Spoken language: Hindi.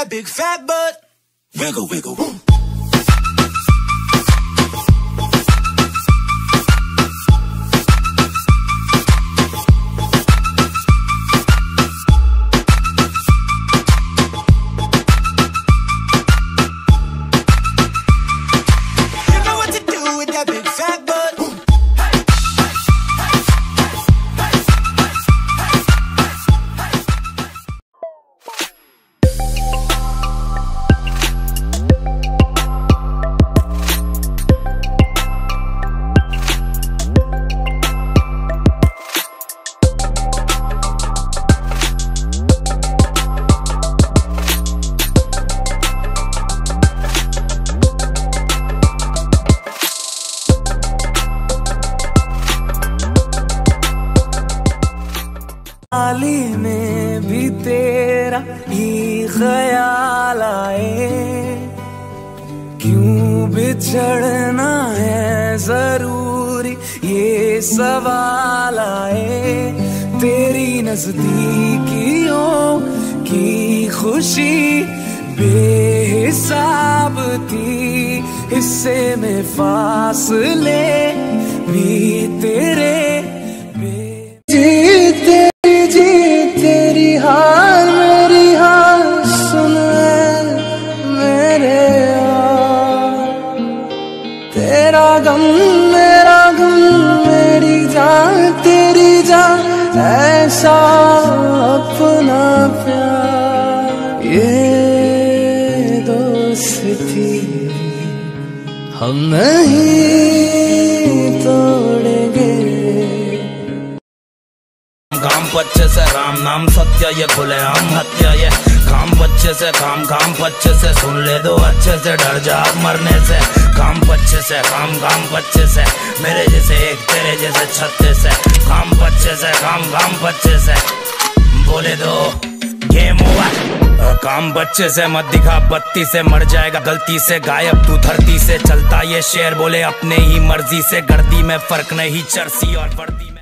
that big fat butt. Wiggle, wiggle, woo. हाली में भी तेरा ही ख्याल आए। क्यों बिछड़ना है ज़रूरी ये सवाल आए? तेरी नजदीकियों की खुशी बेहिसाब थी, हिस्से में फासले भी तेरे ऐसा अपना प्यार, ये दोस्ती हम नहीं तोड़ेंगे। काम बच्चे से राम नाम सत्य, ये खुले आम हत्या, ये काम बच्चे से काम काम बच्चे से सुन ले दो अच्छे से, डर जा मरने से। काम बच्चे से काम काम बच्चे से। मेरे जैसे एक, तेरे जैसे छत्ते से। काम बच्चे से काम काम बच्चे से। बोले दो गेम ओवर काम बच्चे से मत दिखा, बत्ती से मर जाएगा, गलती से गायब। तू धरती से चलता ये शेर, बोले अपने ही मर्ज़ी से। गर्दी में फ़र्क नहीं, चरसी और वर्दी में